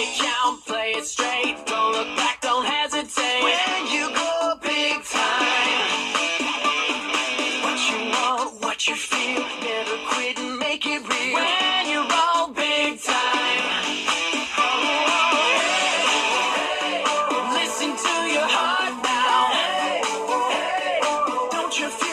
your count, play it straight. Don't look back, don't hesitate. When you go big time, what you want, what you feel, never quit and make it real. When you roll big time. Listen to your heart now. hey, hey, Don't you feel